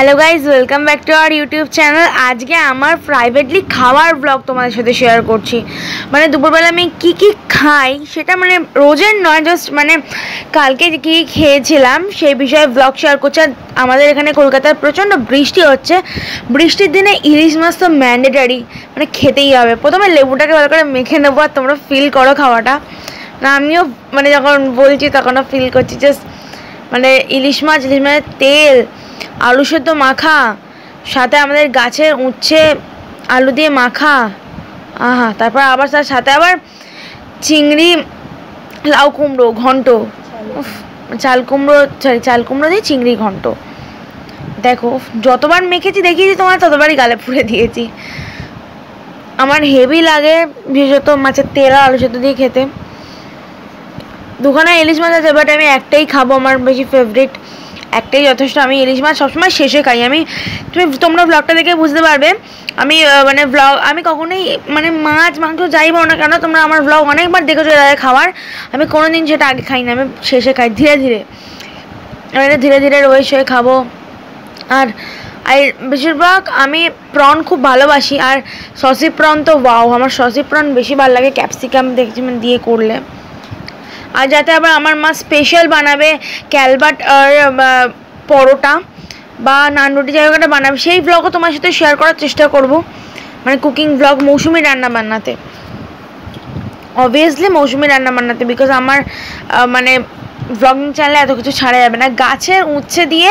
Hello guys welcome back to our YouTube channel আজকে আমার privately খাওয়ার ব্লগ তোমাদের সাথে শেয়ার করছি। মানে দুপুরবেলা আমি কী কী খাই সেটা মানে রোজের নয় জাস্ট মানে কালকে কী খেয়েছিলাম সেই বিষয়ে ব্লগ শেয়ার করছি। আমাদের এখানে কলকাতায় প্রচণ্ড বৃষ্টি হচ্ছে। বৃষ্টির দিনে ইলিশ মাছ তো ম্যান্ডেটারি মানে খেতেই হবে। প্রথমে লেবুটাকে ভালো করে মেখে নেব আর তোমরা ফিল করো খাওয়াটা। না, আমিও মানে যখন বলছি তখনও ফিল করছি। জাস্ট মানে ইলিশ মাছ, ইলিশ মাছের তেল আলু সেদ্ধ মাখা, সাথে আমাদের গাছের উচ্ছে আলু দিয়ে মাখা। আহা, তারপর আবার তার সাথে আবার চিংড়ি, লাউ কুমড়ো, ঘন্ট। চাল কুমড়ো সরি চাল কুমড়ো দিয়ে চিংড়ি, ঘন্ট। দেখো, যতবার মেখেছি, দেখিয়েছি তোমার ততবারই গালে পুড়ে দিয়েছি। আমার হেভি লাগে বিশেষত মাছের তেল আলু সেদ্ধ দিয়ে খেতে। দুখানা ইলিশ মাছ আছে বাট আমি একটাই খাব, আমার বেশি ফেভারিট একটাই যথেষ্ট। আমি ইলিশ মাছ সবসময় শেষে খাই। আমি, তুমি, তোমরা ব্লগটা দেখে বুঝতে পারবে। আমি মানে ব্লগ আমি কখনোই মানে মাছ, মাংস যাই না কেন, তোমরা আমার ব্লগ অনেকবার দেখেছ আগে খাওয়ার। আমি কোনো দিন সেটা আগে খাই না, আমি শেষে খাই, ধীরে ধীরে। আমি ধীরে ধীরে রয়ে শয়ে খাব। আর আর বেশিরভাগ আমি প্রন খুব ভালোবাসি, আর সসি প্রন তো ওয়াও আমার সসি প্রন বেশি ভালো লাগে ক্যাপসিকাম দেখছি মানে দিয়ে করলে। আর যাতে আবার আমার মা স্পেশাল বানাবে ক্যালবাট আর পরোটা বা নান রুটি জায়গাটা বানাবে। সেই ব্লগও তোমার সাথে শেয়ার করার চেষ্টা করব। মানে কুকিং ব্লগ মৌসুমি রান্না বান্নাতে। অবভিয়াসলি মৌসুমি রান্না বান্নাতে বিকজ আমার মানে ব্লগিং চ্যানেলে এত কিছু ছাড়া যাবে না। গাছের উচ্ছে দিয়ে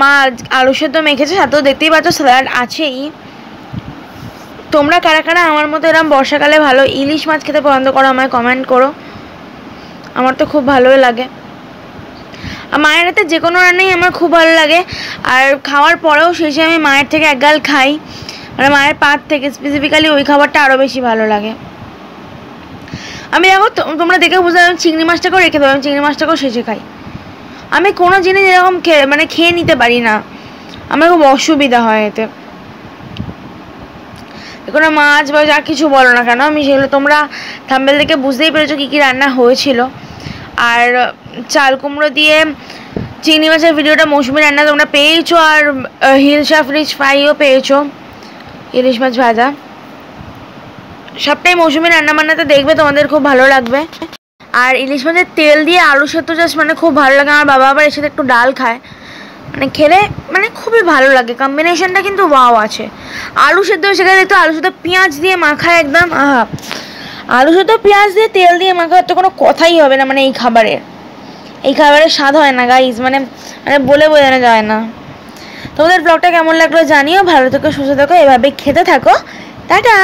মা আলু সেদ্ধ মেখেছে, সাথেও দেখতেই পাচ্ছ স্যালাড আছেই। তোমরা কারা কারা আমার মতো এরকম বর্ষাকালে ভালো ইলিশ মাছ খেতে পছন্দ করো আমায় কমেন্ট করো। আমার তো খুব ভালোই লাগে। মায়ের হাতে যে কোনো রান্নাই আমার খুব ভালো লাগে। আর খাওয়ার পরেও শেষে আমি মায়ের থেকে এক গাল খাই। মানে মায়ের পাত থেকে স্পেসিফিক্যালি ওই খাবারটা আরও বেশি ভালো লাগে। আমি দেখো তোমরা দেখে বুঝতে পারো চিংড়ি মাছটাকেও রেখে দেবো, আমি চিংড়ি মাছটাকেও শেষে খাই। আমি কোনো জিনিস এরকম খেয়ে মানে খেয়ে নিতে পারি না। আমার খুব অসুবিধা হয় এতে। কোনো মাছ বা যা কিছু বলো না কেন, আমি সেগুলো তোমরা থাম্বেল থেকে বুঝতেই পেরেছ কী কী রান্না হয়েছিল। আর চাল কুমড়ো দিয়ে চিংড়ি মাছের ভিডিওটা মৌসুমি রান্না তোমরা পেয়েছ আর হিলসা ফ্রিজ ফ্রাইও পেয়েছ, ইলিশ মাছ ভাজা। সবটাই মৌসুমি রান্না বান্নাতে দেখবে, তোমাদের খুব ভালো লাগবে। আর ইলিশ মাছের তেল দিয়ে আলু সেদ্ধ জাস্ট মানে খুব ভালো লাগে, আমার বাবা আবার এসে একটু ডাল খায়। মানে খেলে মানে খুবই ভালো লাগে কম্বিনেশনটা কিন্তু ওয়াও আছে। আলু সেদ্ধ, সেখানে একটু আলু সেদ্ধ পেঁয়াজ দিয়ে মাখায় একদম, আহা। আলু সেদ্ধ, পেঁয়াজ দিয়ে তেল দিয়ে মাখা তো কোনো কথাই হবে না মানে এই খাবারের এই খাবারের স্বাদ হয় না গাইজ মানে মানে বলে বোঝানো যায় না। তোমাদের ব্লগটা কেমন লাগল জানিও, ভালো থেকো, সুস্থ থাকো, এভাবে খেতে থাকো। টাটা!